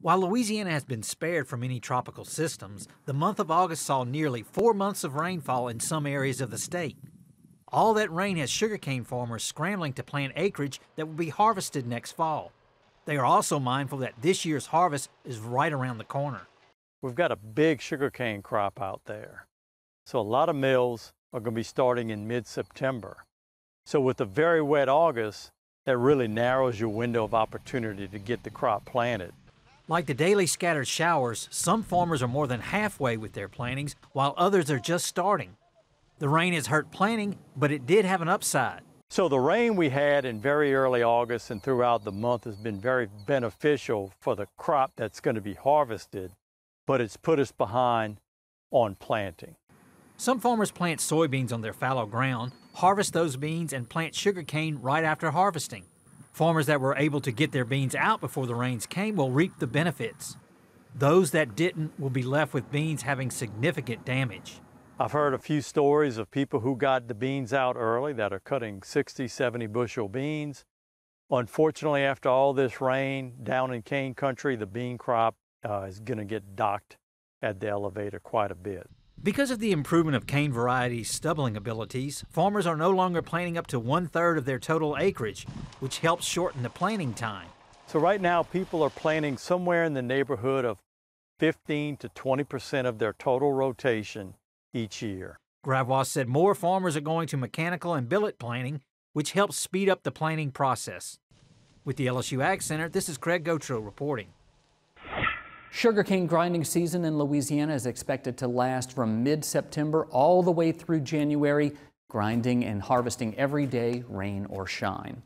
While Louisiana has been spared from any tropical systems, the month of August saw nearly four months of rainfall in some areas of the state. All that rain has sugarcane farmers scrambling to plant acreage that will be harvested next fall. They are also mindful that this year's harvest is right around the corner. We've got a big sugarcane crop out there. So a lot of mills are going to be starting in mid-September. So with a very wet August, that really narrows your window of opportunity to get the crop planted. Like the daily scattered showers, some farmers are more than halfway with their plantings, while others are just starting. The rain has hurt planting, but it did have an upside. So the rain we had in very early August and throughout the month has been very beneficial for the crop that's going to be harvested, but it's put us behind on planting. Some farmers plant soybeans on their fallow ground, harvest those beans, and plant sugarcane right after harvesting. Farmers that were able to get their beans out before the rains came will reap the benefits. Those that didn't will be left with beans having significant damage. I've heard a few stories of people who got the beans out early that are cutting 60, 70 bushel beans. Unfortunately, after all this rain down in cane country, the bean crop uh, is going to get docked at the elevator quite a bit. Because of the improvement of cane varieties' stubbling abilities, farmers are no longer planting up to one third of their total acreage, which helps shorten the planting time. So right now, people are planting somewhere in the neighborhood of 15 to 20 percent of their total rotation each year. Gravois said more farmers are going to mechanical and billet planting, which helps speed up the planting process. With the LSU Ag Center, this is Craig Gautreaux reporting. Sugarcane grinding season in Louisiana is expected to last from mid-September all the way through January, grinding and harvesting every day, rain or shine.